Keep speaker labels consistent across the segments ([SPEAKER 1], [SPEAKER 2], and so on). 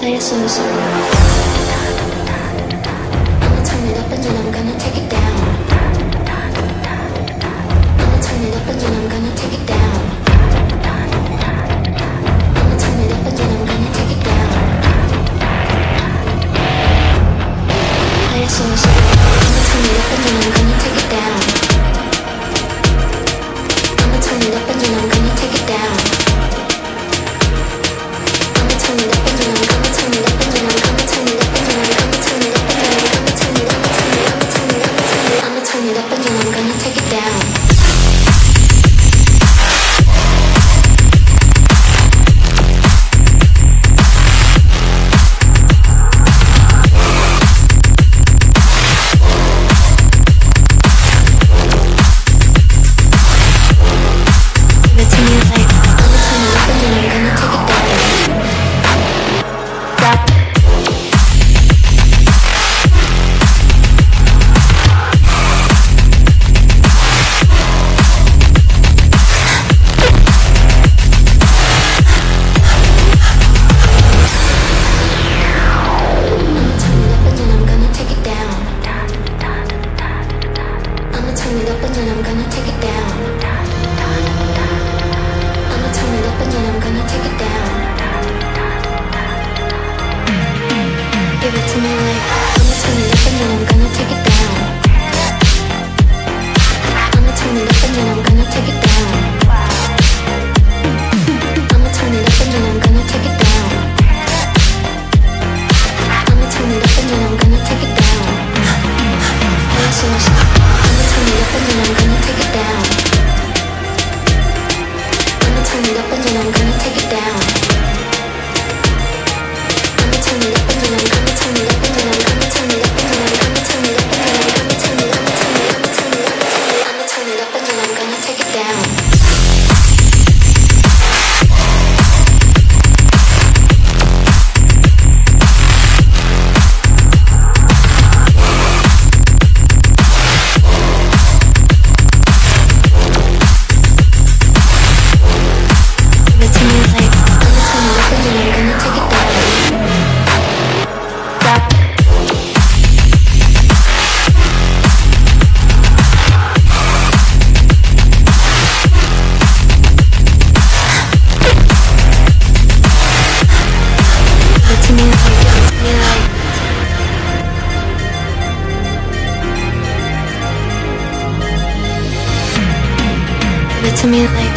[SPEAKER 1] I am so sorry.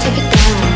[SPEAKER 1] take it down.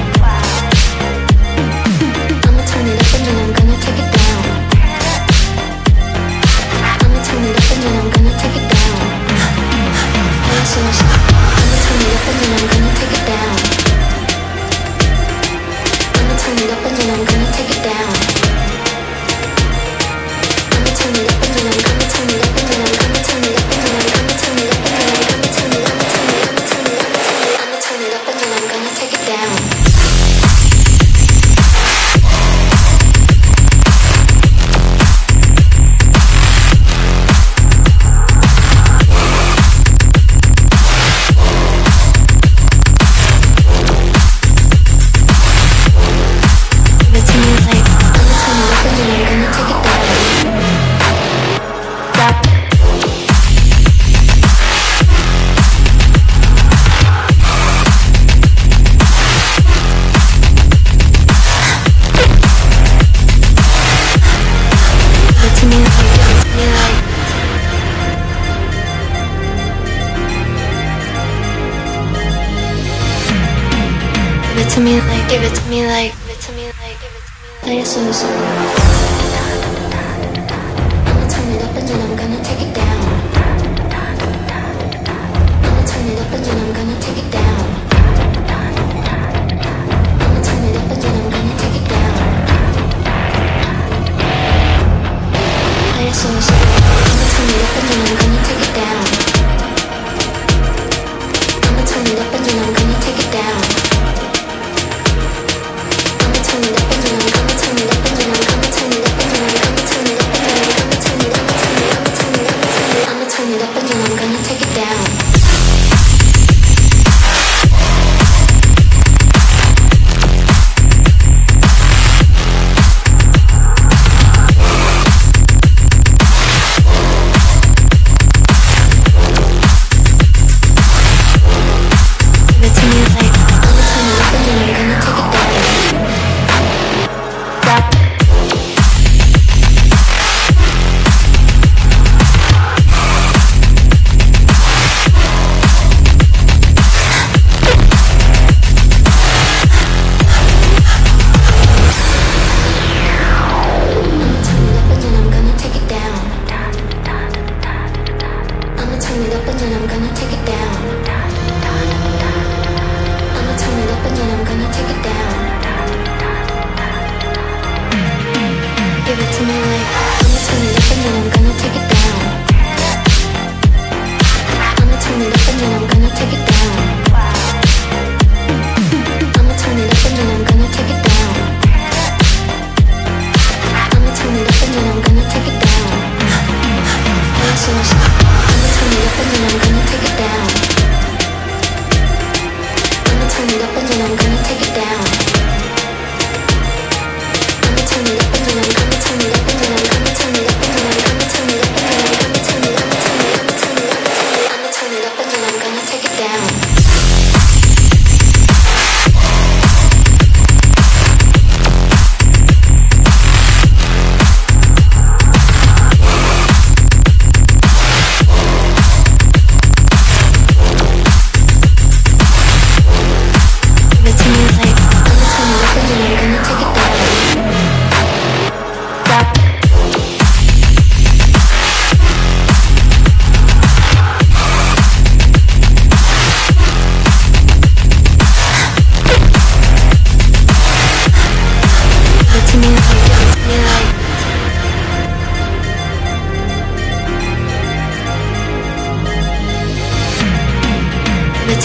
[SPEAKER 1] to me like, give it to me like, give it to me like, give it to me like. Play so so. I'ma turn it up and then I'm gonna take it down. I'ma turn it up and then I'm gonna take it down.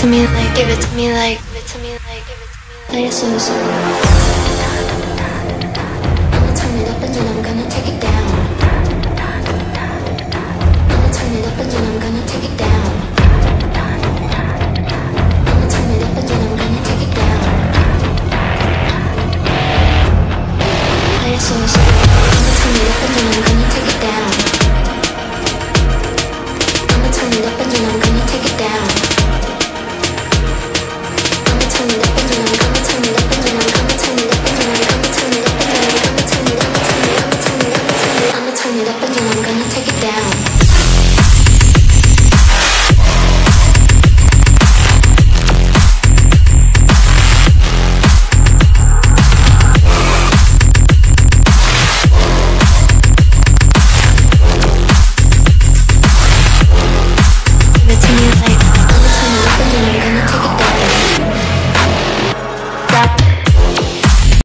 [SPEAKER 1] to me like, give it to me like, give it to me like, give it to me like. So. I'ma turn it up and then I'm gonna take it down.